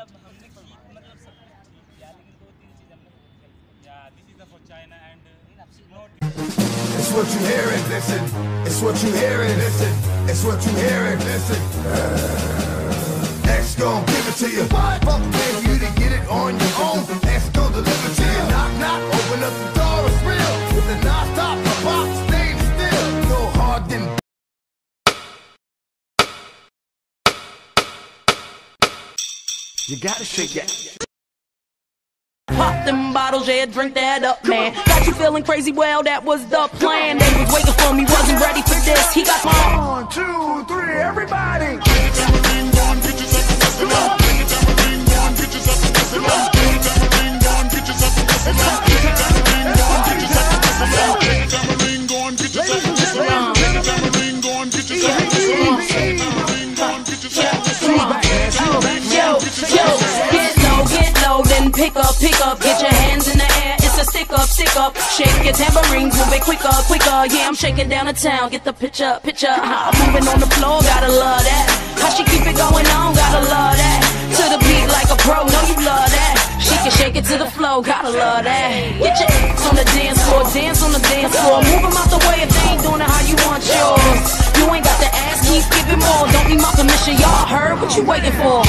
मतलब हमने की मतलब सब कुछ ठीक किया लेकिन दो तीन चीज हमने Yeah, this is the for China and uh, no It's what you hear and listen. It's what you hear and listen. It's what you hear and listen. X gon' give it to you. Fuck paying for you You gotta shake that. Pop them bottles, yeah, drink that up, man. Got you feeling crazy, well, that was the plan. They was waiting for me, wasn't ready pick up, pick up, get your hands in the air. It's a stick up, stick up. Shake your tambourines. move it quicker, quicker. Yeah, I'm shaking down the town. Get the picture, picture. I'm moving on the floor, gotta love that. How she keep it going on, gotta love that. To the beat like a pro, know you love that. She can shake it to the flow, gotta love that. Get your ass on the dance floor, dance on the dance floor. Move them out the way if they ain't doing it how you want yours. You ain't got the ass, keep giving more. Don't need my permission, y'all heard what you waiting for.